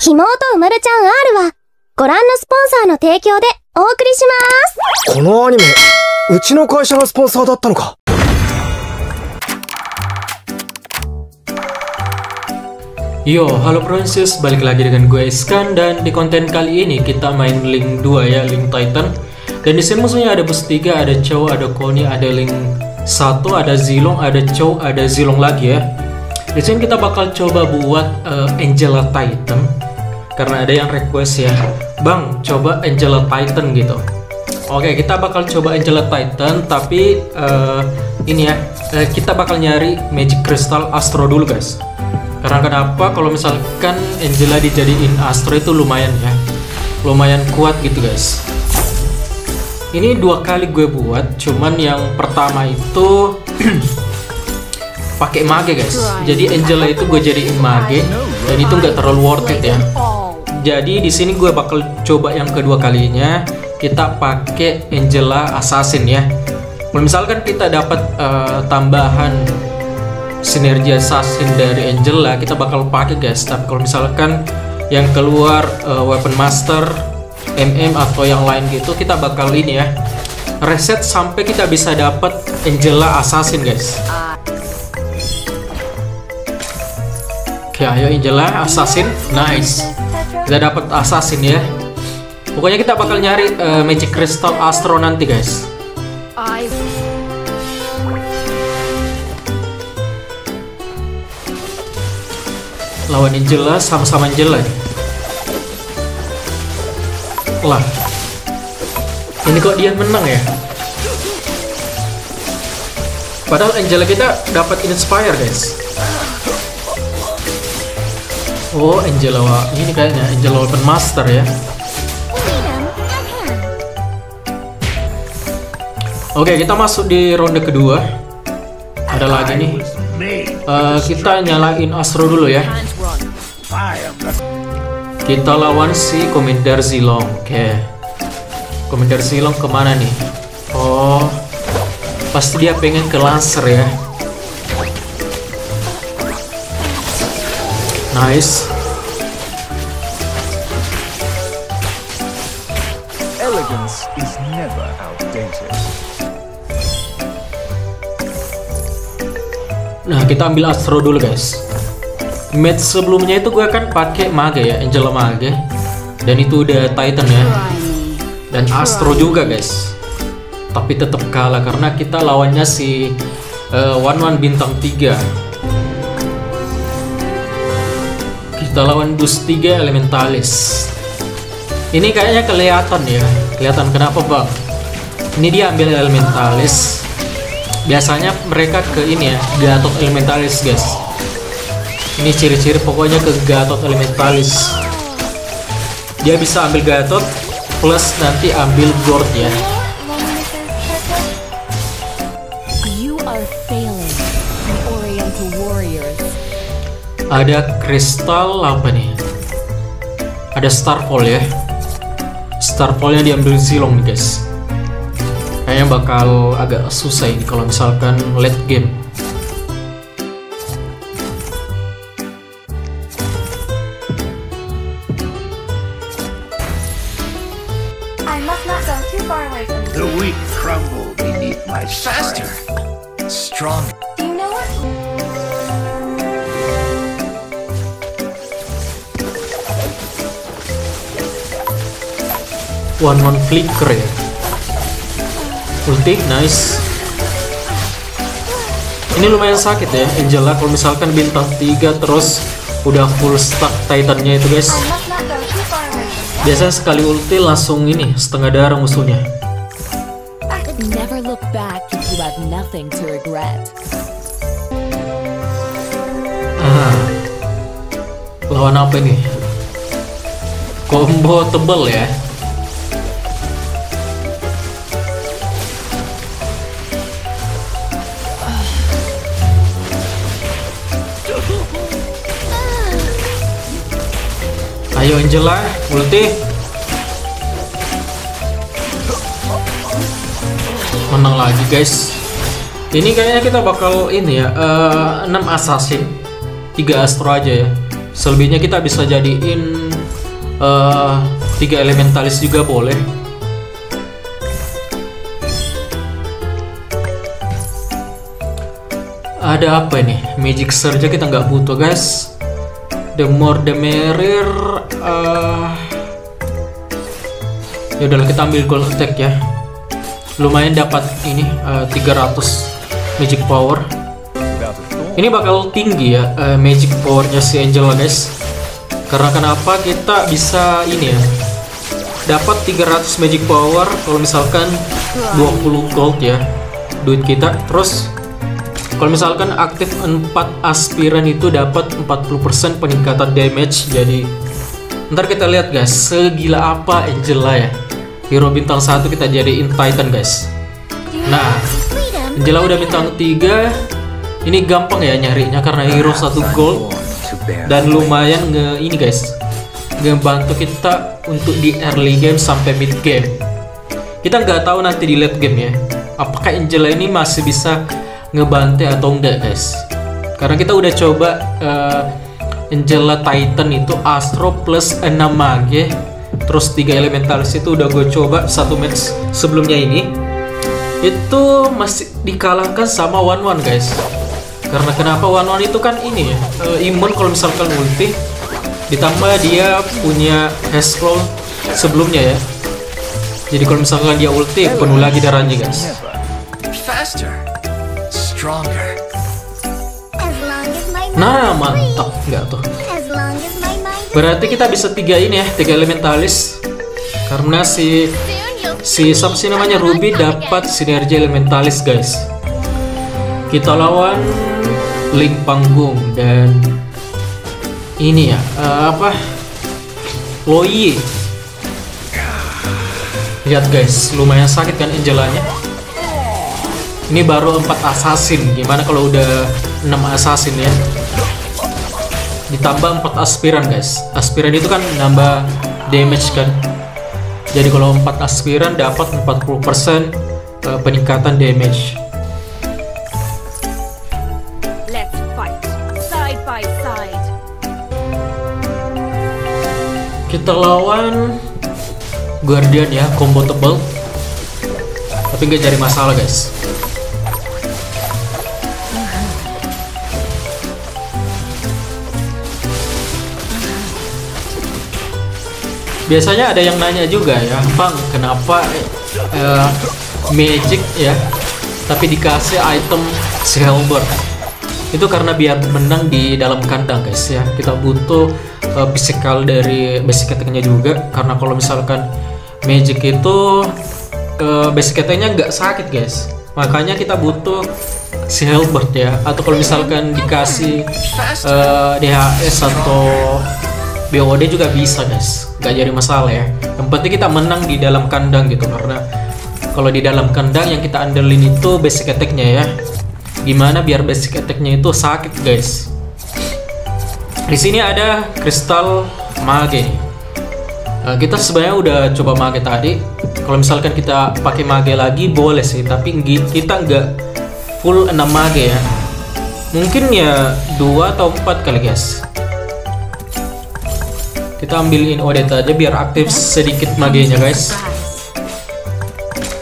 ひもとうまるちゃん R は、ご覧のスポンサーの提供でお送りします。このアニメ、うちの会社がスポンサーだったのか。 Yo, halo Princess, balik lagi dengan gue Iskan dan di konten kali ini kita main Link 2 ya, Link Titan. Dan di sini musuhnya ada bos 3, ada Chow, ada Koni, ada Link 1, ada Zilong, ada Chow, ada Zilong lagi ya. Di sini kita bakal coba buat eh, Angela Titan karena ada yang request ya, Bang, coba Angela Titan gitu. Oke, kita bakal coba Angela Titan, tapi eh, ini ya, eh, kita bakal nyari Magic Crystal Astro dulu guys. Karena kenapa? Kalau misalkan Angela dijadiin Astro itu lumayan ya, lumayan kuat gitu guys. Ini dua kali gue buat, cuman yang pertama itu pakai mage guys. Jadi Angela itu gue jadiin mage dan itu nggak terlalu worth it ya. Jadi di sini gue bakal coba yang kedua kalinya. Kita pakai Angela Assassin ya. Kalau misalkan kita dapat eh, tambahan sinergi assassin dari Angela kita bakal pakai guys. Tapi kalau misalkan yang keluar uh, weapon master MM atau yang lain gitu kita bakal ini ya. Reset sampai kita bisa dapat Angela assassin guys. Oke ayo Angela assassin. Nice kita dapat assassin ya pokoknya kita bakal nyari uh, magic crystal astro nanti guys lawan Angela sama-sama Angela nih. Lah. Ini kok dia menang ya? Padahal Angela kita dapat inspire, guys. Oh, Angela ini kayaknya Angela Open Master ya. Oke, kita masuk di ronde kedua. Ada lagi nih. Eh, kita nyalain Astro dulu ya. Kita lawan si Komender Zilong. Oke. Komender Zilong ke mana nih? Oh, pasti dia pengen ke Lancer ya. Nice. Elegance is never outdated. Nah, kita ambil Astro dulu, guys. Match sebelumnya itu gue kan pakai Mage ya, Angela Mage. Dan itu udah Titan ya. Dan Astro juga, guys. Tapi tetap kalah karena kita lawannya si eh, One One bintang 3. Kita lawan Dus 3 Elementalis. Ini kayaknya kelihatan ya. Kelihatan kenapa, Bang? Ini dia ambil Elementalis. Biasanya mereka ke ini ya Gatot Elementalis guys. Ini ciri-ciri pokoknya ke Gatot Elementalis. Dia bisa ambil Gatot plus nanti ambil Gord ya. Ada kristal apa nih? Ada Starfall ya Starfallnya diambil Zilong nih guys. Kayaknya bakal agak susah ini kalau misalkan late game. I must not go too far away from The weak crumble beneath my faster, stronger. Do you know what? One one flicker ya. Ulti nice. Ini lumayan sakit ya Angela kalau misalkan bintang 3 terus udah full stack titannya itu guys. Biasanya sekali ulti langsung ini setengah darah musuhnya. Ah. lawan apa ini? Combo tebel ya Angela, ulti. Menang lagi guys. Ini kayaknya kita bakal ini ya, eh, 6 assassin, 3 astro aja ya. Selebihnya kita bisa jadiin eh, tiga elementalis juga boleh. Ada apa ini? Magic Surge kita nggak butuh guys. The more the merrier. eh, ya udahlah kita ambil gold attack ya. Lumayan dapat ini eh, 300 magic power. Ini bakal tinggi ya eh, magic powernya si Angela guys. Karena kenapa kita bisa ini ya dapat 300 magic power kalau misalkan 20 gold ya duit kita terus kalau misalkan aktif 4 aspiran itu dapat 40% peningkatan damage jadi ntar kita lihat guys segila apa Angela ya. Hero bintang satu kita jadiin Titan guys. Nah Angela udah bintang 3 ini gampang ya nyarinya karena hero satu gold. To bear dan lumayan nge ini guys ngebantu kita untuk di early game sampai mid game. Kita nggak tahu nanti di late game ya apakah Angela ini masih bisa ngebantu atau enggak guys? Karena kita udah coba eh, Angela Titan itu Astro plus 6 mage. Terus 3 elementalis itu udah gue coba satu match sebelumnya ini. Itu masih dikalahkan sama One One guys. Karena kenapa One One itu kan ini ya eh, imun kalau misalkan ulti ditambah dia punya hash flow sebelumnya ya. Jadi kalau misalkan dia ulti penuh lagi darahnya guys. Faster, stronger. As long as my nah mantap. Nggak tuh. As long as my mind berarti kita bisa tiga ini ya tiga elementalis. Karena si si siapa sih namanya? Ruby dapat sinergi elementalis guys. Kita lawan Link Panggung dan ini ya eh, apa? Loyi. Lihat guys lumayan sakit kan Angelanya ini baru 4 assassin. Gimana kalau udah 6 assassin ya? Ditambah 4 aspiran guys. Aspiran itu kan nambah damage kan? Jadi kalau 4 aspiran dapat 40% eh, peningkatan damage. Let's fight side by side. kita lawan Guardian ya combo tebal. Tapi nggak jadi masalah guys biasanya ada yang nanya juga ya bang kenapa eh, magic ya tapi dikasih item silver? Itu karena biar menang di dalam kandang guys ya. Kita butuh uh, physical dari basic attack-nya juga karena kalau misalkan magic itu uh, basic attack-nya nggak sakit guys. Makanya kita butuh si Helbert ya. Atau kalau misalkan dikasih uh, DHS atau BOD juga bisa guys. Nggak jadi masalah ya. Yang penting kita menang di dalam kandang gitu. Karena kalau di dalam kandang yang kita andelin itu basic attack-nya ya. Gimana biar basic attack-nya itu sakit guys. Di sini ada kristal mage. Nah, kita sebenarnya udah coba mage tadi. Kalau misalkan kita pakai mage lagi boleh sih. Tapi kita nggak full 6 mage ya. Mungkin ya dua atau empat kali guys kita ambilin Odette aja biar aktif sedikit magenya guys.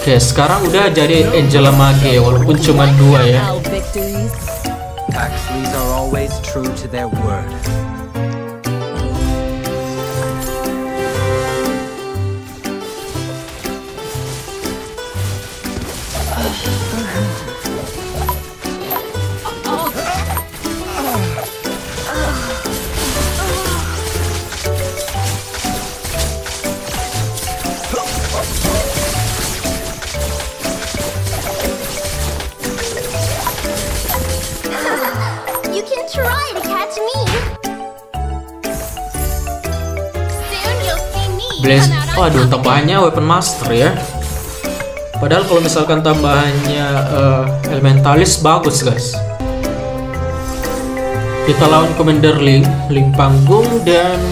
Oke sekarang udah jadi Angela Mage walaupun cuma dua ya Waduh tambahannya weapon master ya. Padahal kalau misalkan tambahannya eh, elementalis bagus guys. Kita lawan Commander Link Link panggung dan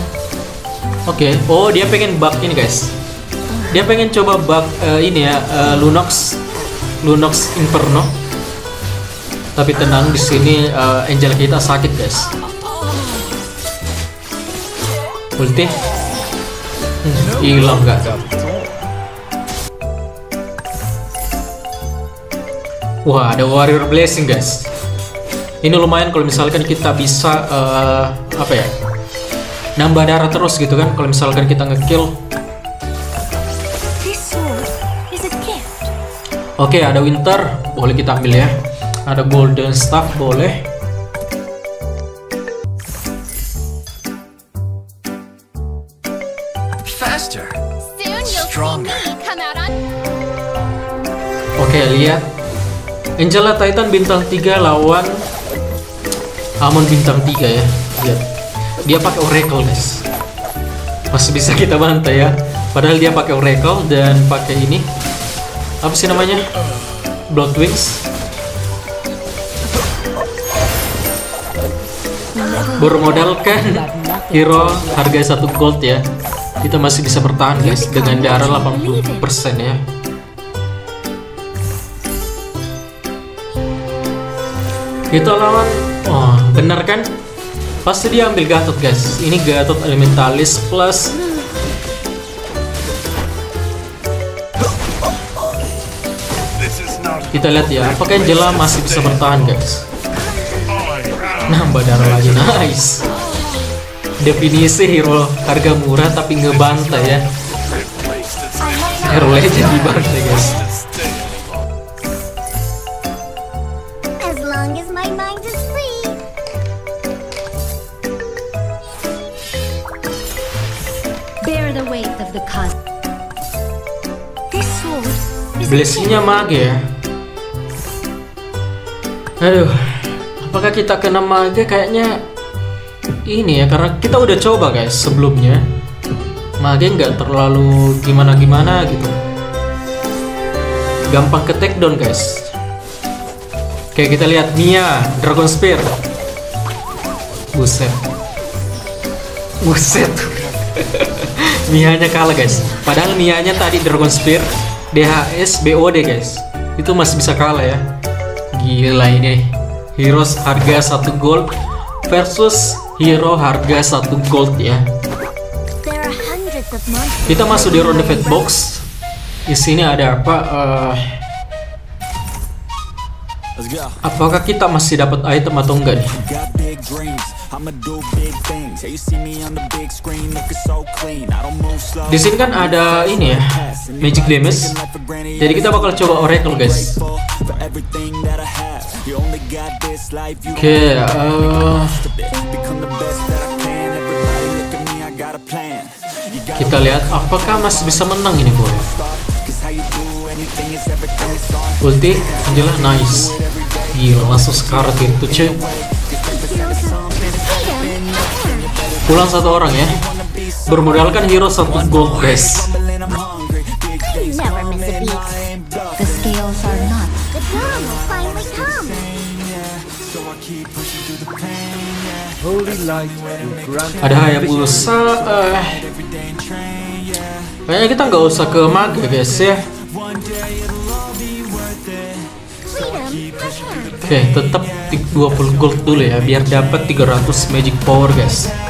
Oke. Oh dia pengen bug ini guys. Dia pengen coba bug eh, ini ya eh, Lunox Lunox Inferno. Tapi tenang di sini eh, Angel kita sakit guys. Ulti hilang nggak wah ada warrior blessing guys ini lumayan kalau misalkan kita bisa eh, apa ya nambah darah terus gitu kan kalau misalkan kita ngekill. Oke, ada winter, boleh kita ambil ya. Ada golden staff, boleh. Lihat. Angela Titan bintang 3 lawan Amon bintang 3 ya. Lihat. Dia pakai Oracle, guys. Masih bisa kita bantai ya. Padahal dia pakai Oracle dan pakai ini. Apa sih namanya? Blood Wings. Bermodalkan hero harga satu gold ya. Kita masih bisa bertahan guys dengan darah 80% ya. Kita lawan Oh, bener kan? Pasti dia ambil Gatot guys. Ini Gatot Elementalis plus Kita lihat ya, apakah Angela masih bisa bertahan guys? Nambah darah lagi, nice. Definisi hero harga murah tapi ngebantai ya. Hero legend dibantai Blessingnya mage ya. Aduh, apakah kita kena mage kayaknya ini ya karena kita udah coba guys sebelumnya. Mage nggak terlalu gimana-gimana gitu. Gampang ke take guys. Oke kita lihat Mia Dragon Spear. Buset. Buset. Mianya kalah guys. Padahal Mianya tadi Dragon Spear, DHS, BOD guys. Itu masih bisa kalah ya. Gila ini. Heroes harga 1 gold versus hero harga 1 gold ya. Kita masuk di ronde fat box. Di sini ada apa? Eh, apakah kita masih dapat item atau enggak nih? Di sini kan ada ini ya, magic damage. Jadi kita bakal coba oracle guys. Oke, eh, plan. You got kita lihat apakah masih bisa menang ini boy. Ulti, Angela, nice. Gila, langsung sekarat gitu cuy. Pulang satu orang ya. Bermodalkan hero satu gold guys. Grant Ada Hayabusa. eh, train. Yeah. kayaknya kita nggak usah ke Maga guys ya. It. Freedom, Oke, tetap 20 gold dulu ya biar dapat 300 magic power guys.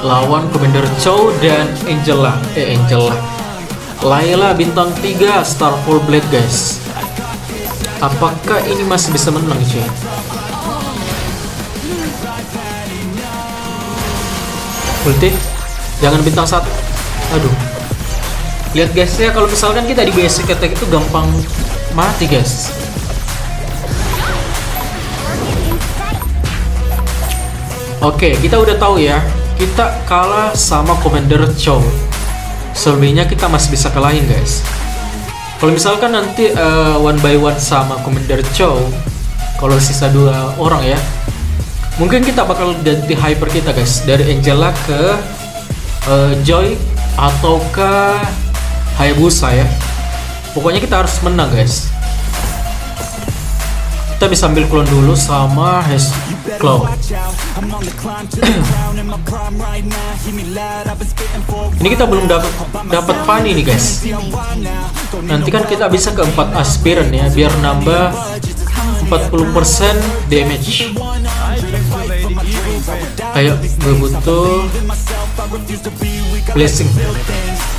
Lawan Commander Chow dan Angela. Eh Angela. Layla bintang 3 Starfall Blade guys. Apakah ini masih bisa menang cuy? Ulti, jangan bintang satu. Aduh. Lihat guys ya kalau misalkan kita di basic attack itu gampang mati guys. Oke, kita udah tahu ya. Kita kalah sama Commander Chow. Selebihnya kita masih bisa kalahin guys. Kalau misalkan nanti eh, one by one sama Commander Chow, kalau sisa dua orang ya, mungkin kita bakal ganti hyper kita guys dari Angela ke eh, Joy atau ke Hayabusa ya. Pokoknya kita harus menang guys. Kita bisa ambil clone dulu sama Hes Claw. Watch out, I'm on the climb to the crown in my prime right now. Hear me loud, I've been spitting for Ini kita belum dapat dapat pani nih guys. Nanti kan kita bisa ke 4 aspiran ya biar nambah 40% damage. Ayo, gue butuh myself,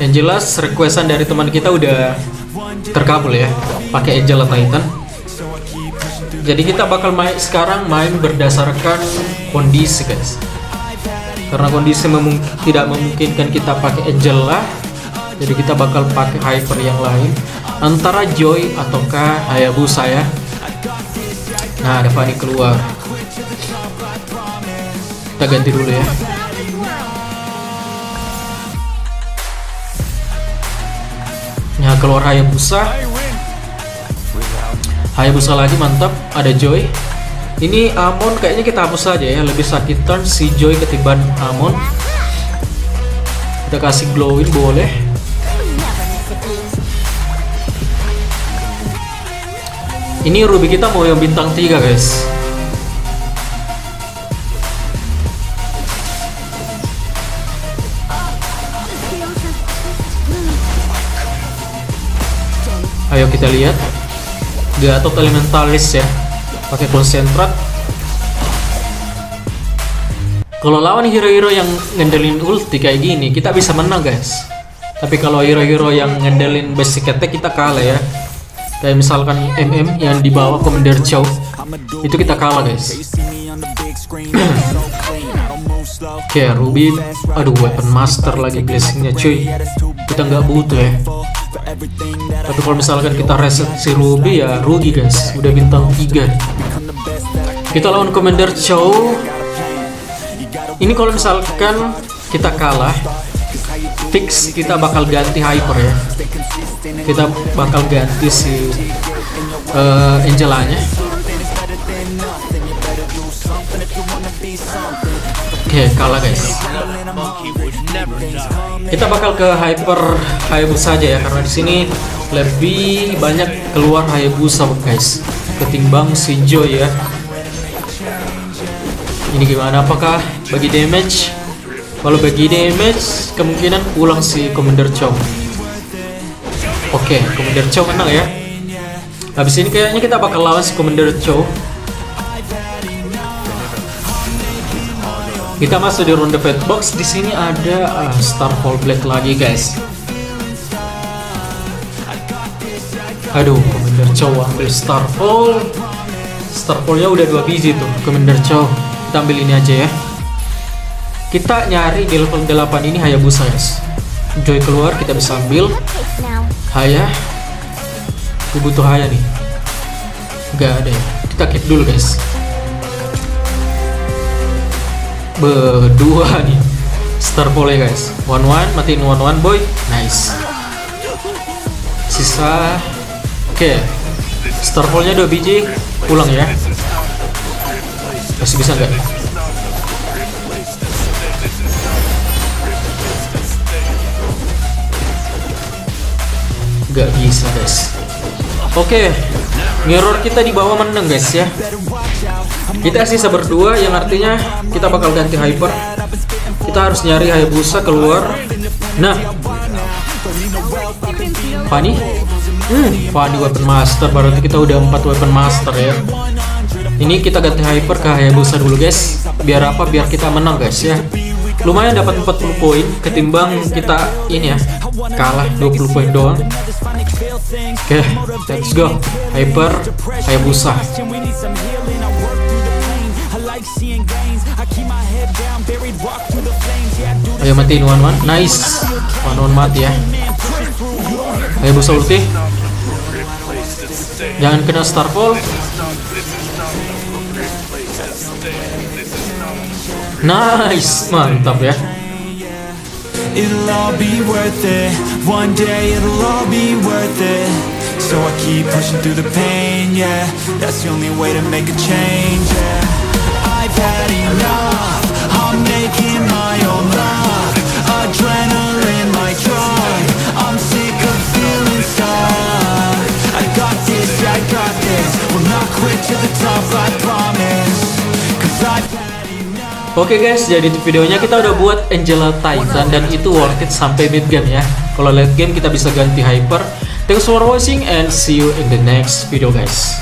Yang jelas requestan dari teman kita udah terkabul ya, pakai Angela Titan. Jadi kita bakal main sekarang main berdasarkan kondisi guys. Karena kondisi memung- tidak memungkinkan kita pakai Angela, jadi kita bakal pakai hyper yang lain antara Joy ataukah Hayabusa ya. Nah, ada Fanny keluar. Kita ganti dulu ya. Nah, keluar Hayabusa. Hayabusa lagi mantap. Ada Joy. Ini Amon kayaknya kita hapus saja ya. Lebih sakit turn si Joy ketiban Amon. Kita kasih glowin boleh. Ini Ruby kita mau yang bintang 3 guys. Ayo kita lihat. Gatot Elementalis ya. Pakai konsentrat. Kalau lawan hero-hero yang ngendelin ulti kayak gini, kita bisa menang guys. Tapi kalau hero-hero yang ngendelin basic attack kita kalah ya. Kayak misalkan MM yang dibawa Commander Chow, itu kita kalah guys. Oke, Ruby, aduh weapon master lagi blessingnya cuy. Kita nggak butuh ya. Tapi kalau misalkan kita reset si Ruby ya rugi guys, udah bintang 3 become the best that I Kita lawan Commander Chow. Ini kalau misalkan kita kalah, fix kita bakal ganti hyper ya. Kita bakal ganti si eh, Angelanya. Oke, kalah guys. Kita bakal ke hyper Hayabusa saja ya karena di sini lebih banyak keluar Hayabusa guys ketimbang si Joy ya. Ini gimana apakah bagi damage? Kalau bagi damage kemungkinan pulang si Commander Chow. Oke, Commander Chow menang ya. Habis ini kayaknya kita bakal lawan si Commander Chow. Kita masuk di ronde Fat Box. Di sini ada ah, Starfall Black lagi, guys. Aduh, Commander Chow ambil Starfall. Starfallnya udah dua biji tuh, Commander Chow. Kita ambil ini aja ya. Kita nyari di level 8 ini Hayabusa, guys. Joy keluar, kita bisa ambil. Haya. Aku butuh Haya nih. Gak ada ya. Kita keep dulu, guys. Berdua nih. Starfall ya, guys. One one, matiin one one boy. Nice. Sisa. Oke. Starfallnya dua biji. Pulang ya. Masih bisa nggak? Nggak bisa guys. Oke, mirror kita di bawah menang guys ya. Kita sisa berdua yang artinya kita bakal ganti hyper. Kita harus nyari Hayabusa keluar. Nah, Fanny? Hmm, Fanny weapon master. Berarti kita udah 4 weapon master ya. Ini kita ganti hyper ke Hayabusa dulu guys. Biar apa? Biar kita menang guys ya. Lumayan dapat 40 poin ketimbang kita ini ya kalah 20 poin doang. Oke, let's go. Hyper Hayabusa. Ayo matiin one one. Nice. One one mati ya. Hayabusa ulti. Jangan kena Starfall. Nice, mantap ya. It'll all be worth it. One day it'll all be worth it. So I keep pushing through the pain, yeah. That's the only way to make a change, yeah. Oke okay guys, jadi di videonya kita udah buat Angela Titan dan itu worth it sampai mid game ya. Kalau late game kita bisa ganti hyper. Thanks for watching and see you in the next video guys.